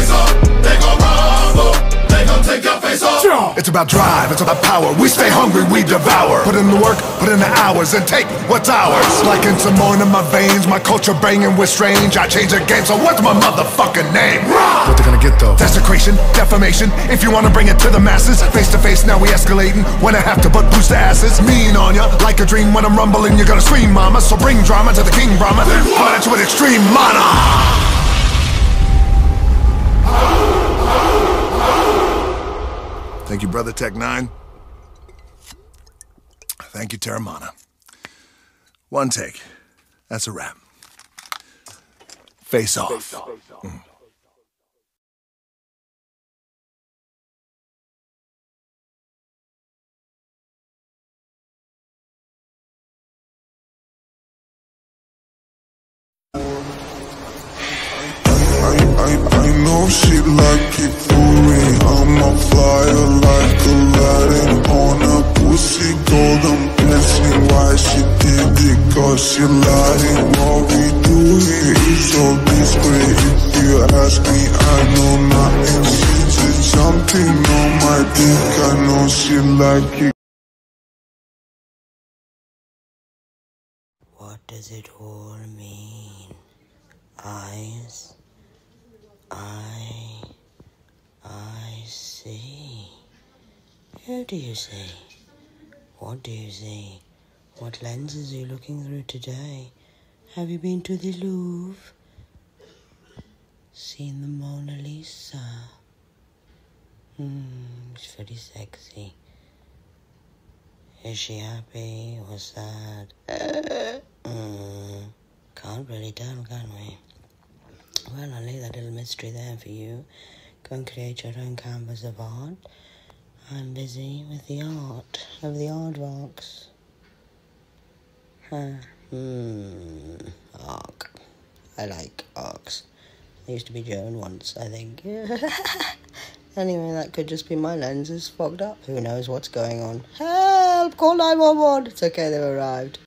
face off. They gon' rumble. They gon' take your face off. It's about drive, it's about power. We stay hungry, we devour. Put in the work, put in the hours, and take what's ours. Like in Simone in my veins, my culture banging with strange. I change the game, so what's my motherfucking name? What they gonna get though? Desecration, defamation. If you wanna bring it to the masses, face to face, now we escalating. When I have to but boost the asses, mean on ya. Like a dream when I'm rumbling, you're gonna scream, mama. So bring drama to the king, Brahma. At you with extreme mana. Thank you, Brother Tech N9ne. Thank you, Terramana. One take. That's a wrap. Face off. Mm. I, I, I know she like it for me I'm she did it cause she lying What we do here is so discreet If you ask me I know She's just something on my dick I know she like it What does it all mean? Eyes? I. I see. Who do you see? What do you see? What lenses are you looking through today? Have you been to the Louvre? Seen the Mona Lisa? Hmm, it's very sexy. Is she happy or sad? Mm, can't really tell, can we? Well, I'll leave that little mystery there for you. Go and create your own canvas of art. I'm busy with the art of the aardvarks. Hmm. Arc. I like arcs. I used to be Joan once, I think. anyway, that could just be my lenses fogged up. Who knows what's going on? Help! Call 911! It's okay, they've arrived.